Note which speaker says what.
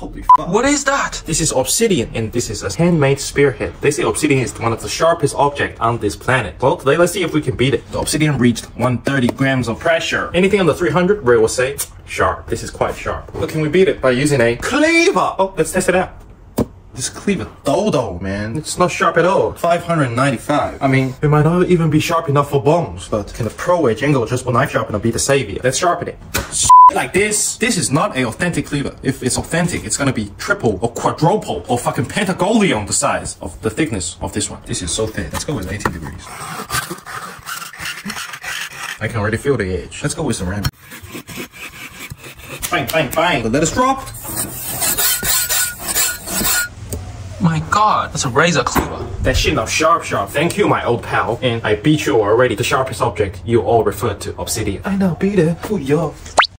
Speaker 1: Holy fuck.
Speaker 2: What is that?
Speaker 3: This is obsidian, and this is a handmade spearhead. They say obsidian is one of the sharpest objects on this planet. Well, today let's see if we can beat it.
Speaker 1: The obsidian reached 130 grams of pressure.
Speaker 3: Anything under 300, Ray will say, sharp. This is quite sharp. But can we beat it by using a cleaver? Oh, let's test it out.
Speaker 1: This cleaver dodo, man.
Speaker 3: It's not sharp at all.
Speaker 1: 595.
Speaker 3: I mean, it might not even be sharp enough for bones, but can the pro edge angle adjustable knife sharpener be the savior? Let's sharpen it.
Speaker 1: Like this. This is not a authentic cleaver. If it's authentic, it's gonna be triple or quadruple or fucking pentagolion the size of the thickness of this one. This is so thin. Let's go with 18 degrees.
Speaker 3: I can already feel the edge.
Speaker 1: Let's go with some ram.
Speaker 3: Bang, bang, bang.
Speaker 1: Let us drop.
Speaker 2: My god, that's a razor cleaver.
Speaker 3: That shit not sharp, sharp. Thank you, my old pal. And I beat you already. The sharpest object you all referred to, obsidian. I know, beat it. Put your